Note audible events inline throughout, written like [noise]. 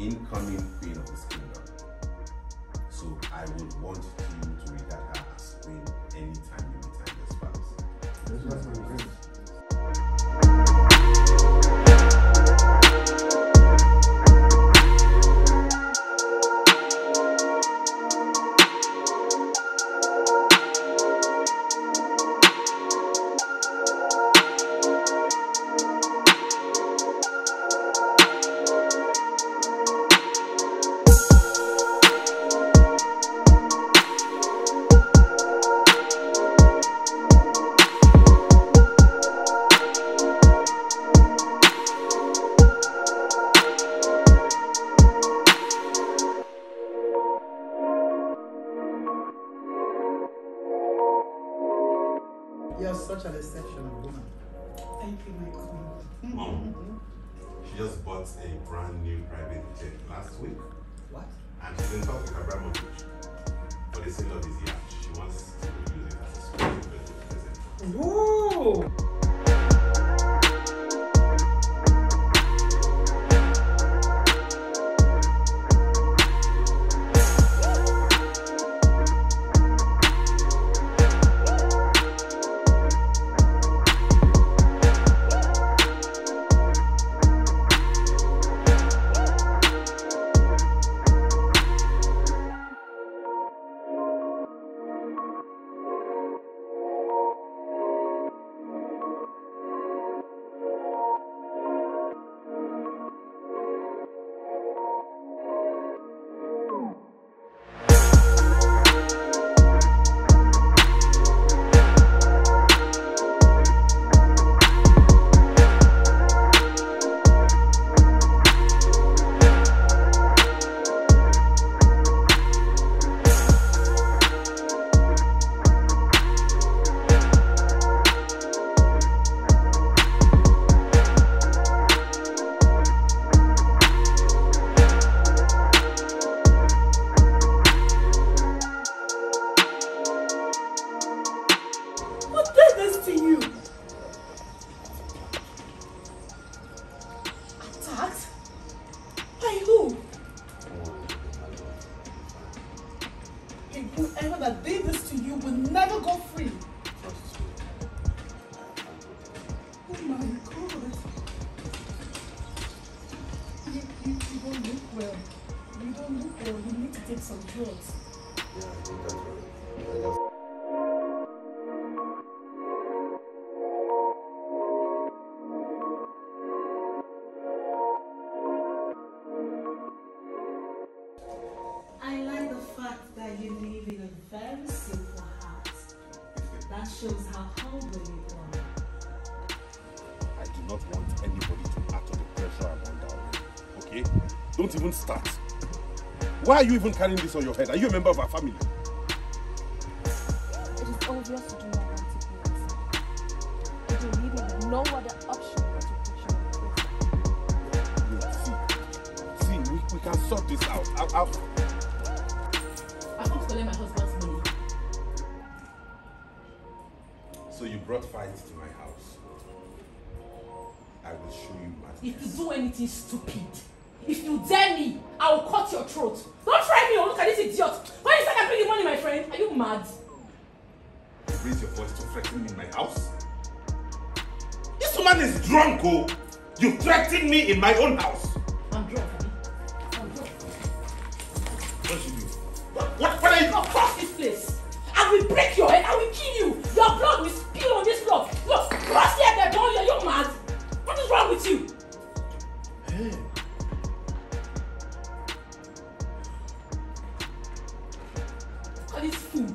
incoming queen of this kingdom. So I would want you to regard her as queen anytime you meet her in this exceptional woman. Thank you, my queen. Mm-hmm. Mom, mm-hmm. she just bought a brand new private jet last week. What? And she's in talk with Abramovich for You, you, you don't look well. You don't look well. You need to take some drugs. Yeah, I think that's right. Okay? Don't even start. Why are you even carrying this on your head? Are you a member of our family? It is obvious you do not want to be inside. You leave me with no other option but to put you in prison. Wait, see. See, we, we can sort this out. I'll, I'll, I come to collect my husband's money. So you brought fight to my house. I will show you my. If you do anything stupid, if you dare me, I will cut your throat. Don't try me, oh, look at this idiot. Why you bring the money, my friend? Are you mad? You raise your voice to threaten me in my house? This woman is drunk, oh! You threatened me in my own house. I'm drunk. I'm drunk. What should you do? What, what, what are you Go cross this place. I will break your head. I will kill you. Your blood will This fool.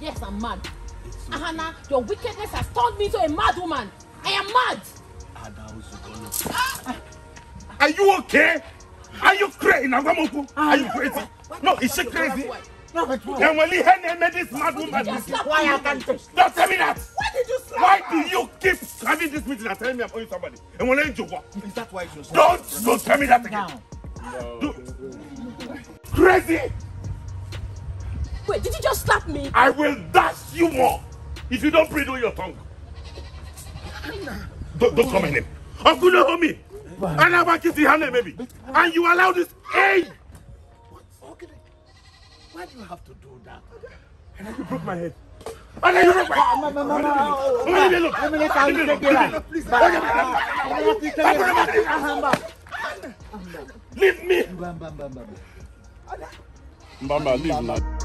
Yes, I'm mad. Ahana, your wickedness has turned me into a mad woman. I am mad. are you okay? Are you crazy? Are you crazy? No, is she crazy? No, but why? Then will he made this mad woman? Why. I can't just... Don't tell me that! Why did you slap Why her? do you keep having this meeting and telling me I'm owing somebody? And when I joke, Is that why you don't, don't tell me that again. Now, Do- Crazy! Wait, did you just slap me? I will dash you more if you don't bridle your tongue. Don't, don't call my name. Uncle Naomi. Anaba Kisi Hane, maybe. And you allow this. Hey! What's okay. Why do you have to do that? And then you broke my head. And then you broke my head. Mama, mama, mama. Leave me alone. Let me let her Leave me take alone. it. Please. Let me tell you. Ahamba. Leave me. Bam, bam, bam, bam. Mama, leave now.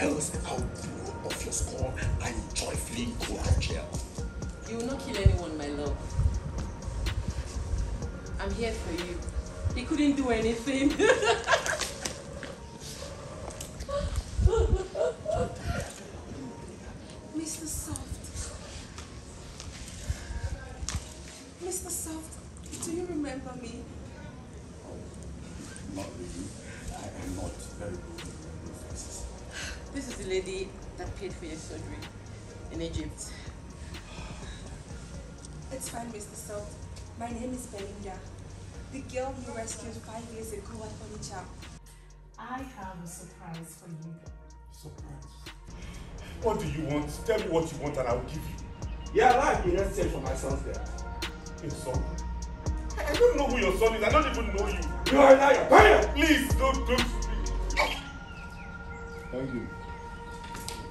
Else I'll blow off your skull and joyfully go of jail. You will not kill anyone, my love. I'm here for you. He couldn't do anything. [laughs] Mr. Soft. Mr. Soft, do you remember me? Not really. I am not very good with remembering faces. This is the lady that paid for your surgery in Egypt. It's fine, Mr. Soft. My name is Belinda. The girl you rescued five years ago at Onitsha. I have a surprise for you. Surprise. What do you want? Tell me what you want and I will give you. Yeah, I've been arrested for my son's death. Your son? I I don't know who your son is. I don't even know you. You are a liar. Liar! Please, don't, don't. Thank you.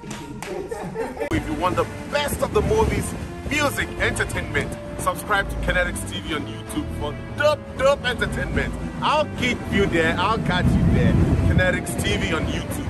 If you want the best of the movies, music, entertainment, subscribe to Ken Erics TV on YouTube for dope, dope entertainment. I'll keep you there. I'll catch you there. Ken Erics TV on YouTube.